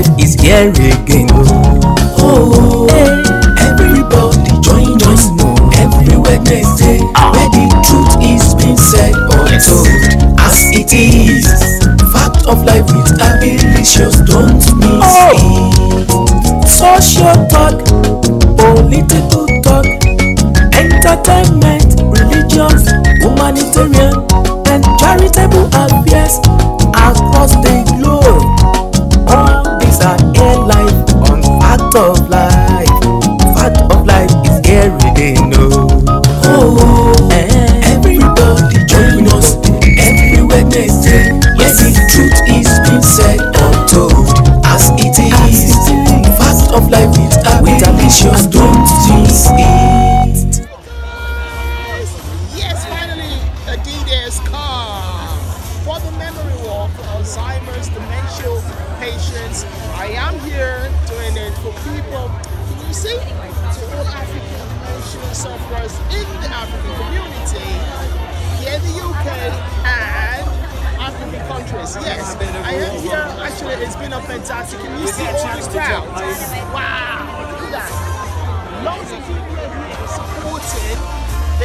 life is here again. Oh, everybody join us every Wednesday where the truth is being said or told as it is. Fact of life with abilitious, don't miss it. Social talk, I am here doing it for people, can you see? To all African dementia sufferers in the African community, here in the UK and African countries. Yes, I am here. Actually, it's been a fantastic. Can you see all this crowd? Wow, look at that. Lots of people are here supporting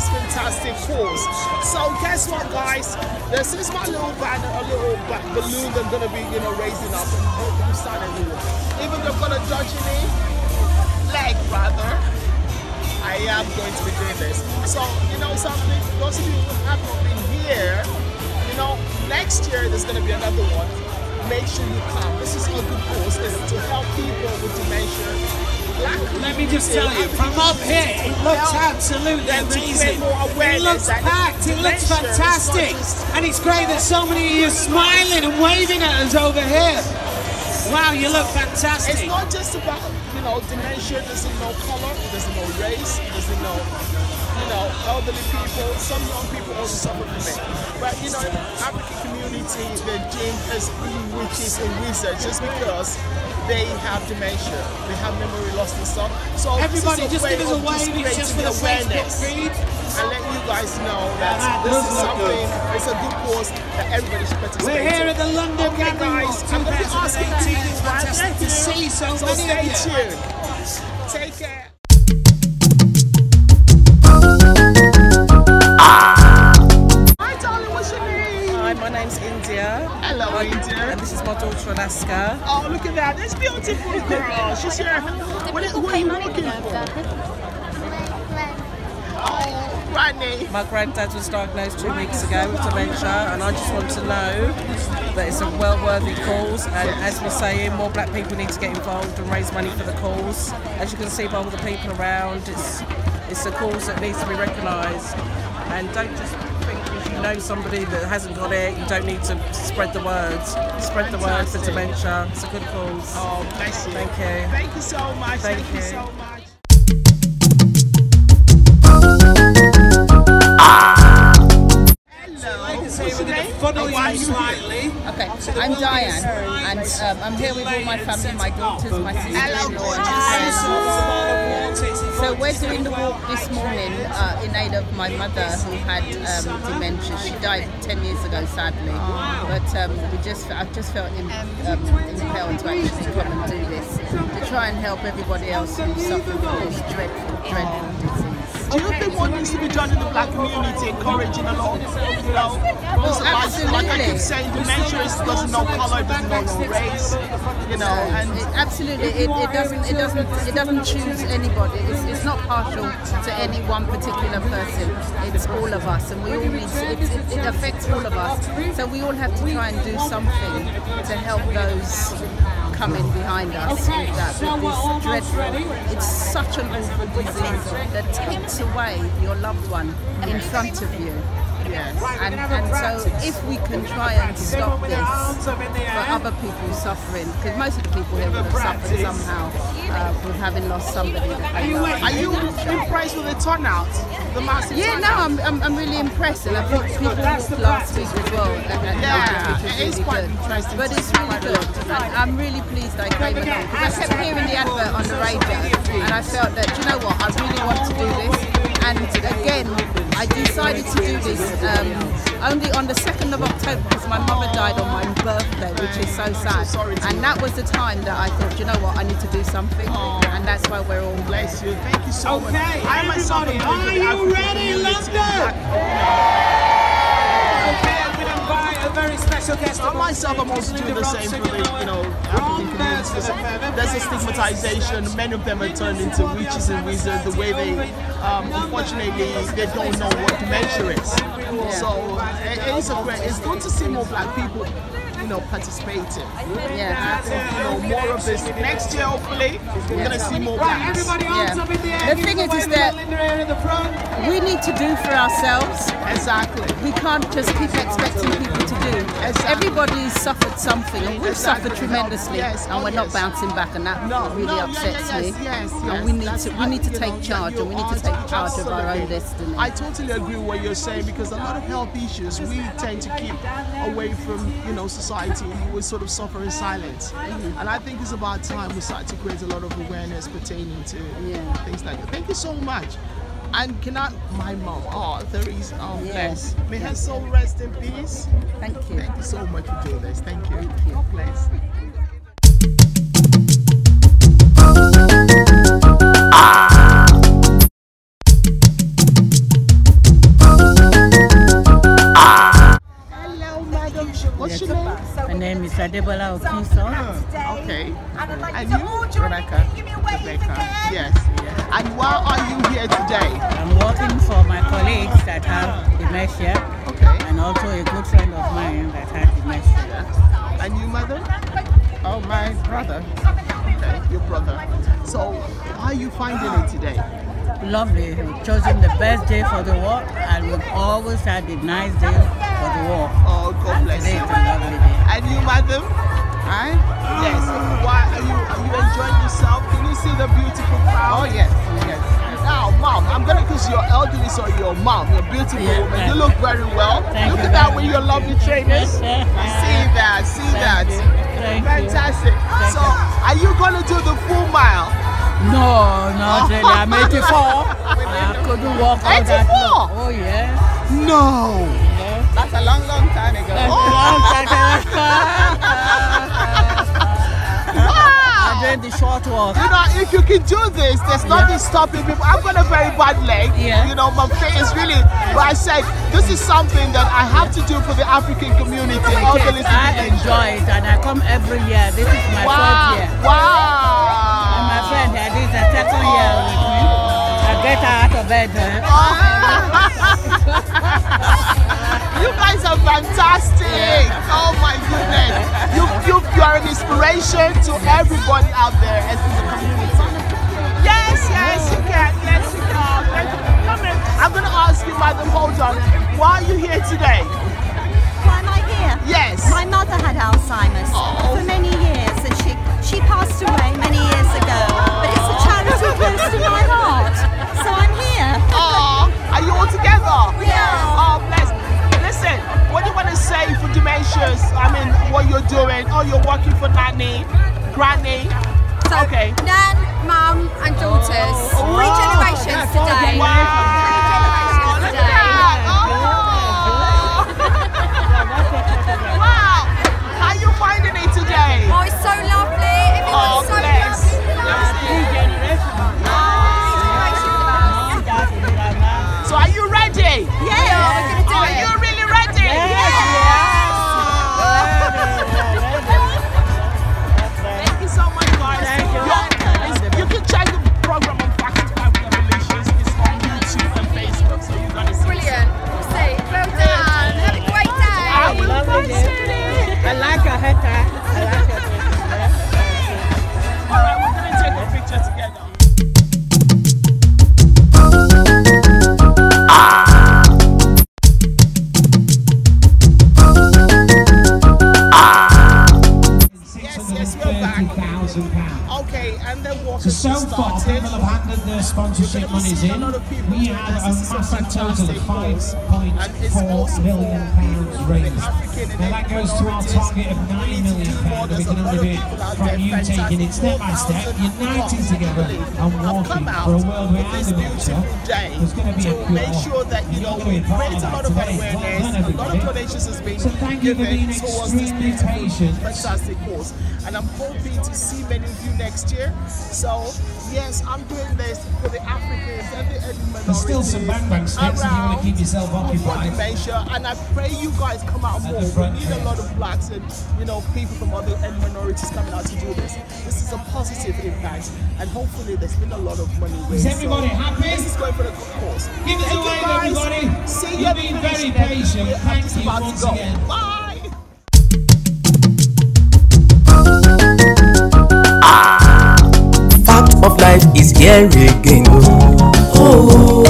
this fantastic cause. So guess what, guys? This is my little banner, a little balloon I'm gonna be, you know, raising up and hoping to start everyone. Even they're gonna judge me, leg rather. I am going to be doing this. So you know something, those of you who haven't been here, you know, next year there's gonna be another one. Make sure you come. This is a good cause. It's to help people with dementia. Let me just tell you, from up here, it looks absolutely them to create amazing. It looks packed, it looks dementia is not fantastic. And it's great that so many of you are smiling and waving at us over here. Wow, you look fantastic. It's not just about, you know, dementia doesn't know color, doesn't know race, doesn't know, you know, elderly people. Some young people also suffer from it. But, you know, in the African community, they're deemed as witches and wizards just because they have dementia. They have memory loss and stuff. So this Everybody, just give us a of wave. It's just for the creating Facebook feed. and let you guys know that that this is look something, it's a good cause that everybody should participate We're here in. at the London Okay, Gathering guys, Walk I'm gonna be asking 2018. you It's fantastic to see so so many stay of you. tuned. Take care. Hi, Name's India. Hello, India. And this is my daughter Alaska. Oh, look at that. This beautiful girl. She's here. What, are- what are you looking for? Oh. My granddad was diagnosed two weeks ago with dementia, and I just want to know that it's a well-worthy cause. And as we're saying, more black people need to get involved and raise money for the cause. As you can see by all the people around, it's it's a cause that needs to be recognised. And don't just you know somebody that hasn't got it, you don't need to spread the words. Spread the word for Fantastic. dementia. It's a good cause. Oh, bless you. Thank you. Thank you so much. Thank Thank, you. you. so much. Hello. Here? slightly. Okay, So I'm Diane, and um, I'm here with all my family, my daughters, my sister-in-law, Hello. friends. So we're doing the walk this morning uh, in aid of my mother who had um, dementia. She died 10 years ago, sadly. But um, we just, I just felt in, um, impelled to actually come and do this to try and help everybody else who suffer from this dreadful, dreadful disease. Do you think what needs to be done in the black community, encouraging a lot, you know? Because like, like I keep saying, dementia is, doesn't know color, doesn't know race, you know, and It, absolutely, it, it doesn't, it doesn't, it doesn't choose anybody. It's, it's not partial to any one particular person. It's all of us, and we all need. To, it, it, it affects all of us. So we all have to try and do something to help those coming behind us with that. With this dreadful, it's such an awful disease that takes away your loved one in front of you. And, and so if we can try and stop this for other people suffering, because most of the people here would have suffered somehow uh, with having lost somebody that they love. are you impressed with the turnout? The massive Yeah, no, turnout? I'm, I'm, I'm really impressed, and I think people walked last week as well. Yeah, it is which it was is really quite good. interesting But it's really good. And I'm really pleased I came along because I kept hearing the advert on the radio, and I felt that you know what, I really want to do this. And again, I decided to do this um, only on the 2nd of October because my mother died on my birthday, which is so sad. and that was the time that I thought, you know what, I need to do something, and that's why we're all Bless you. Thank you so much. Okay, I myself everybody, am are the you African ready, community London? A very special guest. I myself am also doing the same for the, you know, African communities. There's, there's a stigmatization. Many of them are turned into witches and wizards. The way they, um, unfortunately, they don't know what dementia is. So it, it's a great. It's good to see more black people, you know, participating. yeah. You know more of this next year. Hopefully, we're gonna see more Right, blacks. everybody arms Yeah. up in the thing is, is that- the Linda here in the front. We need to do for ourselves. Exactly. We can't just keep expecting people to do. Exactly. Everybody's suffered something, and we've Exactly. suffered tremendously, Yes, and we're not bouncing back, and that No, really no, upsets yeah, yes, me. yes, and we need That's- to we need to take know, charge, and we need to take charge of our own destiny. I totally agree with what you're saying because a lot of health issues we tend to keep away from you know society. We sort of suffer in silence, Mm-hmm. and I think it's about time we start to create a lot of awareness pertaining to Yeah. things like that. Thank you so much. And can I, my mom, oh, Therese, oh, Yes. bless. May her soul rest in peace. Thank you. Thank you so much for doing this. Thank you. Thank you. God bless. Hello, name is Adebola Okinso. Okay. And you? Rebecca. Rebecca. Yes. And why are you here today? I'm working for my colleagues that have dementia Okay. and also a good friend of mine that has dementia. And you, mother? Oh, my brother. Okay, your brother. So, how are you finding it today? Lovely. We've chosen the best day for the walk and we've always had a nice day for the walk. Oh, God And bless today you. is a lovely day. And you, madam? Hi? Yes. Why are you are you enjoying yourself? Can you see the beautiful crowd? Oh, yes. yes. Now, mom, I'm gonna because you're elderly, so you're mom, you're beautiful Yeah. woman. You look very well. Thank look you at that with your lovely trainers. see that, see that. you. Thank you. Fantastic. Thank so, are you gonna do the full mile? No, not really. I'm 84. I couldn't walk all that 84? long. Oh, yes. No. yes. That's a long, long time ago. I'm doing the short walk. You know, if you can do this, there's nothing stopping people. I've got a very bad leg. Yeah. You know, my face is really. But I said this is something that I have to do for the African community. elderly I enjoy it and I come every year. This is my Wow! fourth year. Wow! Friend, uh, this is the second year with me. I get her out of bed. eh? You guys are fantastic. Oh my goodness. You, you, you are an inspiration to everybody out there and to the community. Yes, yes, you can. Yes, you can. Yes, Come in. I'm going to ask you, madam, hold on. Why are you here today? You're doing? Oh, you're working for Nanny, Granny. okay. Nan, mum, and daughters. Three Wow. Monies in. We have a massive total of 5.4 million pounds raised. Now that goes to our target of 9 million pounds. We can only do it from you taking it step by step, uniting together and walking for a world without dementia. There's going to be a to make cure. sure that you know going to be we create a lot of awareness, a lot of donations has been So thank you for being extremely patient. fantastic cause. And I'm hoping to see many of you next year. So yes, I'm doing this for the Africans and the Eddie minorities. There's still some bang bang steps if you want to keep yourself occupied. dementia, and I pray you guys come out more. We need a lot of blacks and you know people from other ethnic minorities coming out to do this. This is a positive impact, and hopefully there's been a lot of money raised. Is everybody So happy? This is going for the good cause. Give us a wave, everybody. See You've been very patient. We're Thank you once again. Bye. Ah, Fact of life is here again. Oh,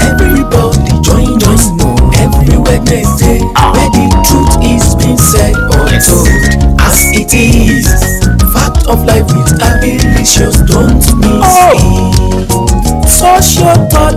Everybody join us every Wednesday where the truth is being said or told as it is. Fact of life with Abilicious, don't miss Oh. it. social talk